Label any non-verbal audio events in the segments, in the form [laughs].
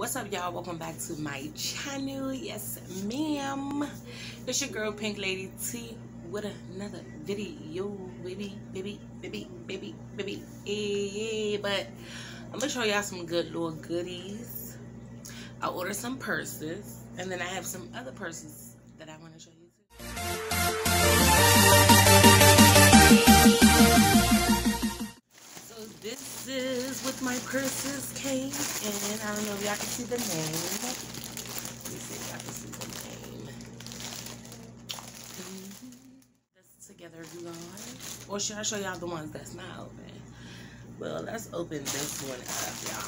what's up y'all? Welcome back to my channel. Yes ma'am. It's your girl pink lady t with another video. Baby baby baby baby baby. Yeah but i'm gonna show y'all some good little goodies. I ordered some purses and then i have some other purses don't know if y'all can see the name. Let me see if y'all can see the name. Mm-hmm. This together, you guys. Or should I show y'all the ones that's not open? Well, let's open this one up, y'all.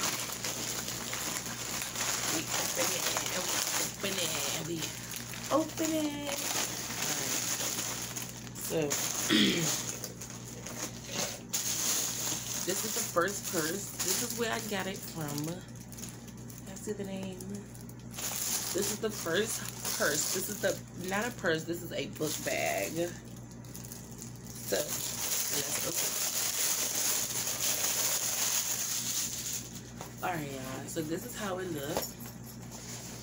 We open it. We open it. We open it. So [clears throat] this is the first purse. This is where I got it from. See the name. This is the first purse. This is the, not a purse, this is a book bag. So, let's open Alright, y'all. So this is how it looks.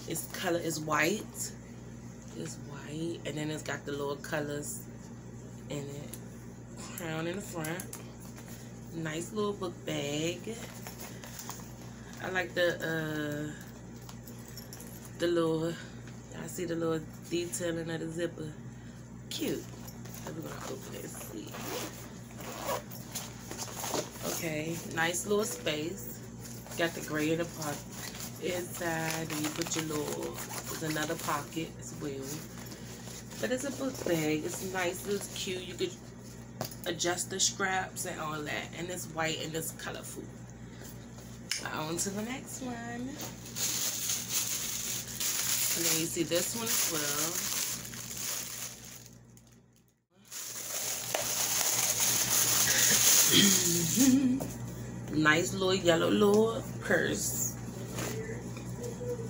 Its color is white. It's white. And then it's got the little colors in it. Crown in the front nice little book bag. I like the uh the little I see the little detailing of the zipper. Cute. So we're gonna open it and see. Okay, nice little space. Got the gray in the pocket inside and you put your little there's another pocket as well. But it's a book bag. It's nice, it's cute. You could adjust the straps and all that. And it's white and it's colorful. On to the next one. And then you see this one as well. nice little yellow little purse.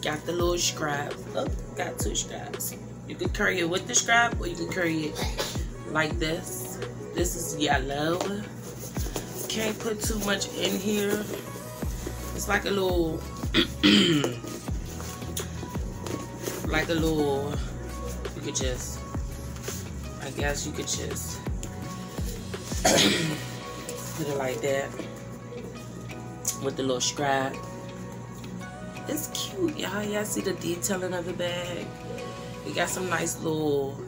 Got the little strap. Oh, got two straps. You can carry it with the strap or you can carry it like this. This is yellow. Can't put too much in here. It's like a little, [clears throat] like a little, you could just, I guess you could just [clears throat] put it like that with the little strap. It's cute, y'all. Y'all see the detailing of the bag? We got some nice little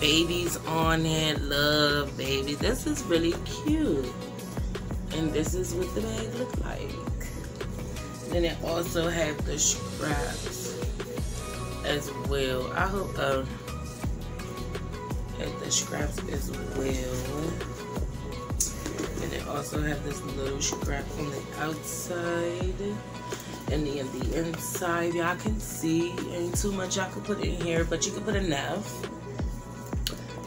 babies on it. Love baby. This is really cute. And this is what the bag look like. Then it also have the straps as well. I hope uh, have the straps as well. And it also have this little strap on the outside and then the inside y'all can see ain't too much y'all can put in here but you can put enough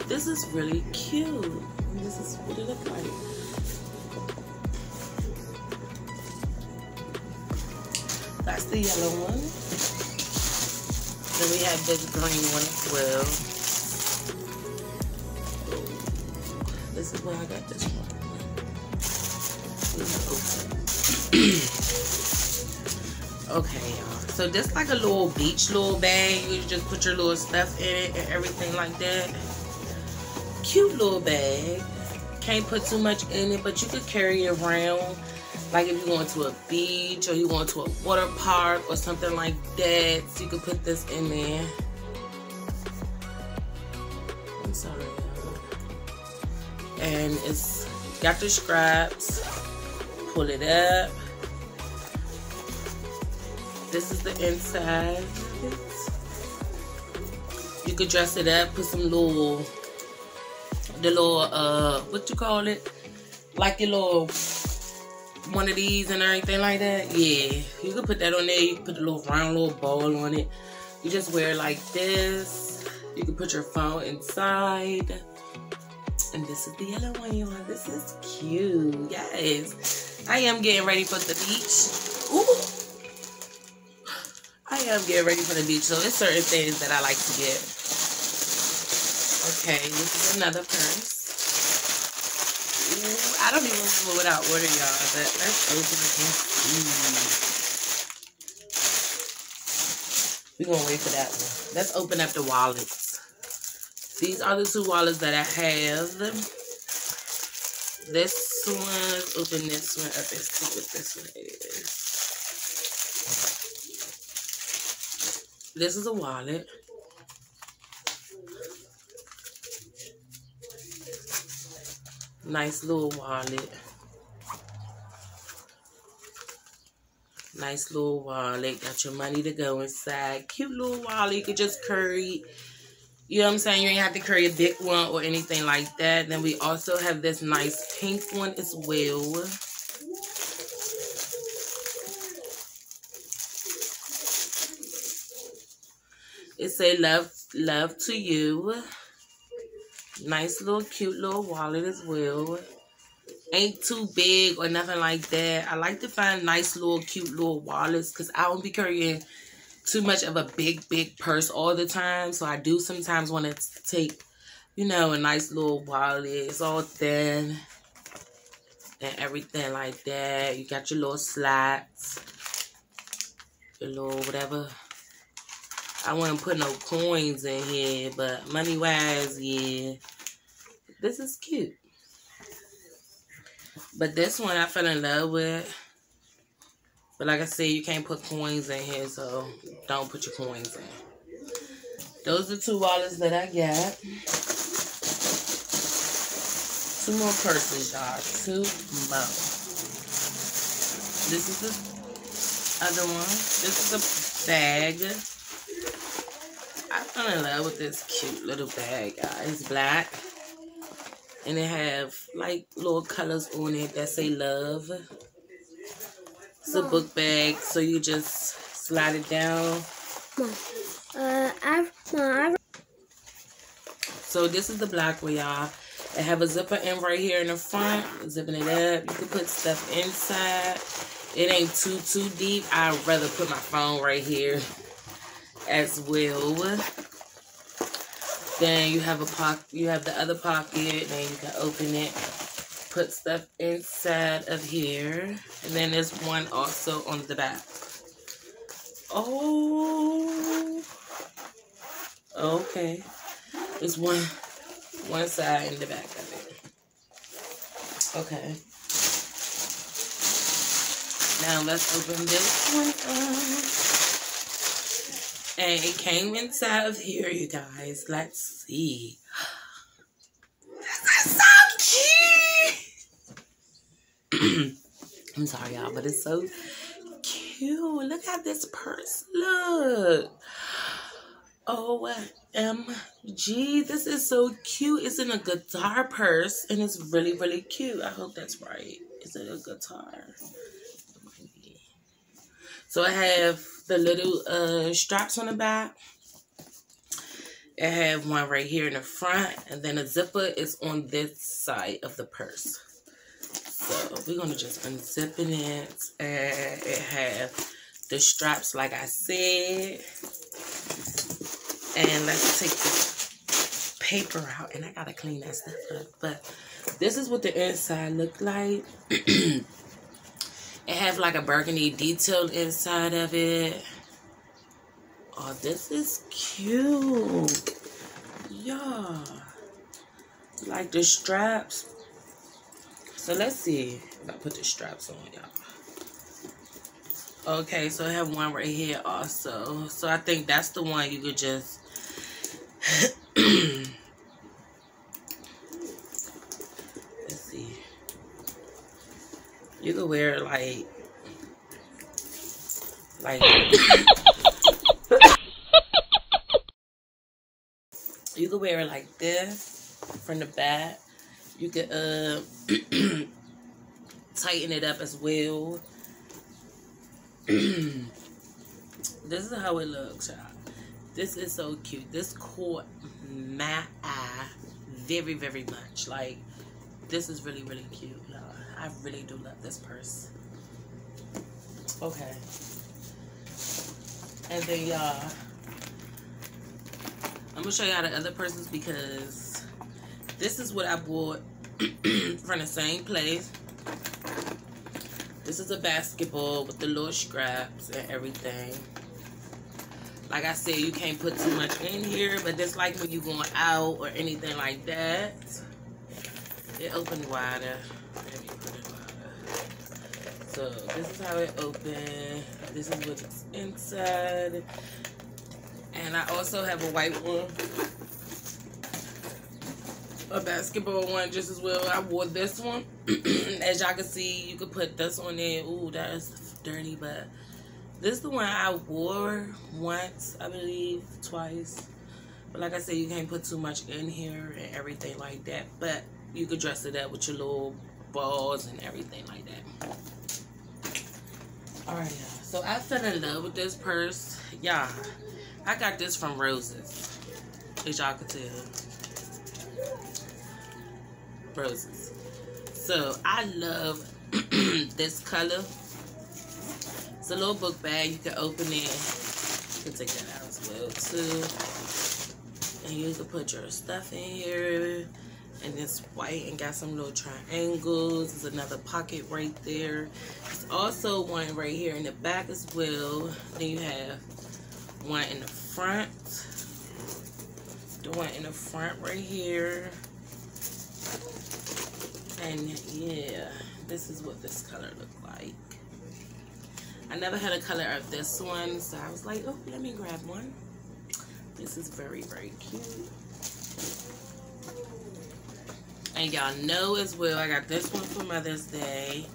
this is really cute. This is what it looks like. The yellow one. Then we have this green one as well. This is where I got this one. [clears throat] okay, y'all. So this like a little beach little bag. You just put your little stuff in it and everything like that cute little bag. Can't put too much in it, but you could carry it around. Like if you're going to a beach or you going to a water park or something like that. So you could put this in there. I'm sorry. And it's got the scraps. Pull it up. This is the inside. You could dress it up, put some little the little uh what you call it like your little one of these and everything like that yeah you can put that on there. You put a little round little ball on it. You just wear it like this. You can put your phone inside. And this is the yellow one you want this is cute. Yes. I am getting ready for the beach. Ooh. i am getting ready for the beach so it's certain things that i like to get. Okay, this is another purse. I don't even remember what I ordered, y'all, but let's open it and mm. see. We're going to wait for that one. Let's open up the wallets. These are the two wallets that I have. This one, let's open this one up and see what this one is. This is a wallet. Nice little wallet. Nice little wallet. Got your money to go inside. Cute little wallet. You could just carry. You know what I'm saying? You ain't have to carry a big one or anything like that. Then we also have this nice pink one as well. It say love, love to you. Nice little cute little wallet as well. Ain't too big or nothing like that. I like to find nice little cute little wallets because I don't be carrying too much of a big, big purse all the time. So I do sometimes want to take, you know, a nice little wallet. It's all thin and everything like that. You got your little slats, your little whatever I wouldn't put no coins in here, but money wise, yeah. This is cute. But this one I fell in love with. But like I said, you can't put coins in here, so don't put your coins in. Those are two wallets that I got. Two more purses, y'all. Two more. This is the other one. This is a bag. I fell in love with this cute little bag, guys. It's black. And it have like little colors on it that say love. It's a book bag, so you just slide it down. Uh, I've, Mom, so this is the black one, y'all. It have a zipper in right here in the front. Zipping it up. You can put stuff inside. It ain't too, too deep. I'd rather put my phone right here [laughs] as well. Then you have a pocket, you have the other pocket, and you can open it, put stuff inside of here. And then there's one also on the back. Oh, okay. There's one, one side in the back of it. Okay. Now let's open this one up. And it came inside of here, you guys. Let's see. This is so cute. [clears throat] I'm sorry, y'all, but it's so cute. Look at this purse. Look. OMG. This is so cute. It's in a guitar purse, and it's really, really cute. I hope that's right. Is it a guitar? So I have the little uh, straps on the back. I have one right here in the front. And then a zipper is on this side of the purse. So we're going to just unzip it. And it has the straps like I said. And let's take the paper out. And I got to clean that stuff up. But this is what the inside look like. [clears throat] It have like a burgundy detail inside of it. Oh, this is cute. Yeah. Like the straps. So let's see if I put the straps on, y'all. Okay, so I have one right here also. So I think that's the one you could just... You could wear like like you could wear it like this from the back. You could uh [clears throat] tighten it up as well. [clears throat] this is how it looks, y'all. This is so cute. This caught my eye very, very much. Like, this is really, really cute, y'all. I really do love this purse. Okay. And then y'all, I'm gonna show y'all the other persons because this is what I bought [clears throat] from the same place. This is a basketball with the little scraps and everything. Like I said, you can't put too much in here, but just like when you going out or anything like that, it opened wider. Wider. So this is how it opened. This is what's inside. And I also have a white one. A basketball one just as well. I wore this one. [clears throat] as y'all can see, you could put this on there. Ooh, that's dirty, but this is the one I wore once, I believe, twice. But like I said, you can't put too much in here and everything like that. But you could dress it up with your little balls and everything like that. Alright. So I fell in love with this purse. Y'all, I got this from Roses. As y'all can tell. Roses. So I love [clears throat] this color It's a little book bag. You can open it. You can take that out as well too. And you can put your stuff in here. And it's white and got some little triangles. There's another pocket right there. There's also one right here in the back as well. Then you have one in the front. The one in the front right here. And yeah, this is what this color look like. I never had a color of this one, so I was like, oh, let me grab one. This is very, very cute. And y'all know as well, I got this one for Mother's Day.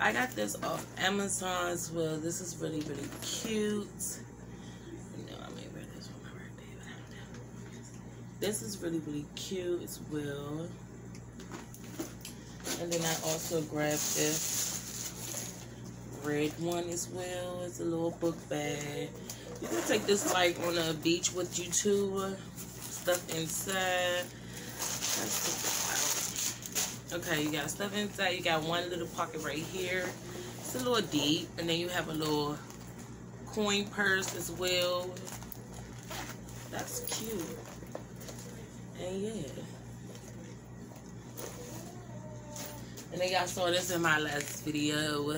I got this off Amazon as well. This is really, really cute. know I may wear this for my birthday, but I don't know. This is really, really cute as well. And then I also grabbed this red one as well. It's a little book bag. You can take this like on a beach with you too. Stuff inside. Okay, you got stuff inside. You got one little pocket right here. It's a little deep. And then you have a little coin purse as well. That's cute. And yeah. And then y'all saw this in my last video.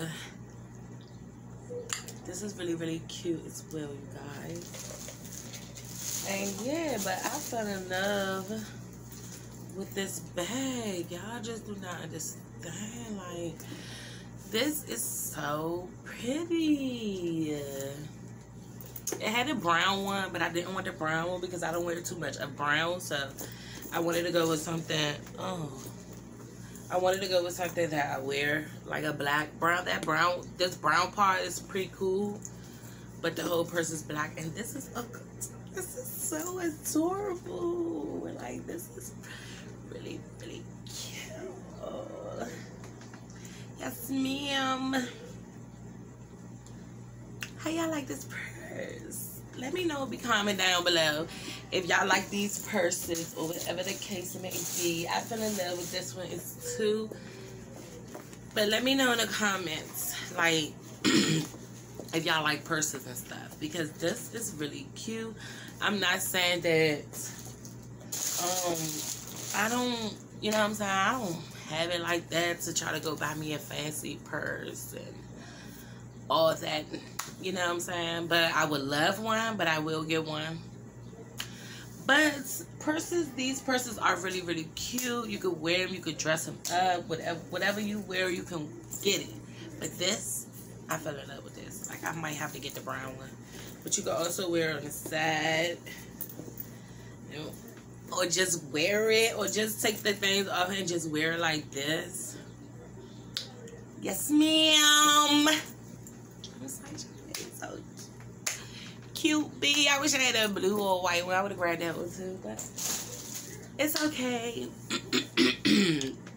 This is really, really cute as well, you guys. And yeah, but I fell in love with this bag. Y'all just do not understand. Like, this is so pretty. It had a brown one, but I didn't want the brown one because I don't wear too much of brown. So I wanted to go with something. Oh, I wanted to go with something that I wear, like a black brown. That brown, this brown part is pretty cool, but the whole purse is black. And this is a, this is so adorable. Like this is really, really cute. Yes, ma'am. How y'all like this purse? Let me know. Be comment down below if y'all like these purses or whatever the case may be. I fell in love with this one. It's two. But let me know in the comments, like, [clears throat] if y'all like purses and stuff. Because this is really cute. I'm not saying that, um, I don't, you know what I'm saying? I don't have it like that to try to go buy me a fancy purse and all that you know what I'm saying? But I would love one, but I will get one. But purses, these purses are really, really cute. You could wear them, you could dress them up, whatever, whatever you wear, you can get it. But this, I fell in love with this. Like, I might have to get the brown one. But you can also wear it on the side. You know, or just wear it, or just take the things off and just wear it like this. Yes, ma'am so cute B. I wish I had a blue or white one. I would have grabbed that one too, but it's okay. [clears throat]